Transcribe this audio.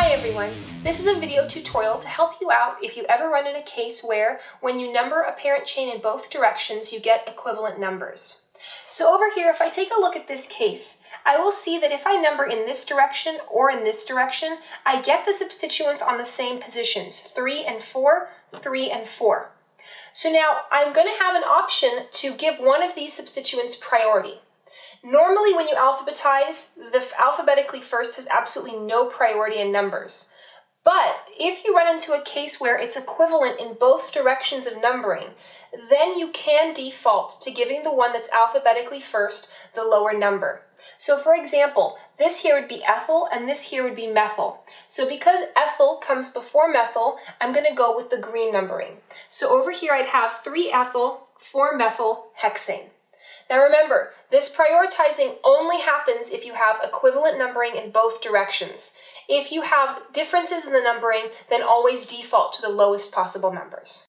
Hi everyone, this is a video tutorial to help you out if you ever run in a case where when you number a parent chain in both directions you get equivalent numbers. So over here if I take a look at this case, I will see that if I number in this direction or in this direction, I get the substituents on the same positions, 3 and 4, 3 and 4. So now I'm going to have an option to give one of these substituents priority. Normally when you alphabetize, the alphabetically first has absolutely no priority in numbers. But if you run into a case where it's equivalent in both directions of numbering, then you can default to giving the one that's alphabetically first the lower number. So for example, this here would be ethyl and this here would be methyl. So because ethyl comes before methyl, I'm going to go with the green numbering. So over here I'd have 3-ethyl, 4-methyl, hexane. Now remember, this prioritizing only happens if you have equivalent numbering in both directions. If you have differences in the numbering, then always default to the lowest possible numbers.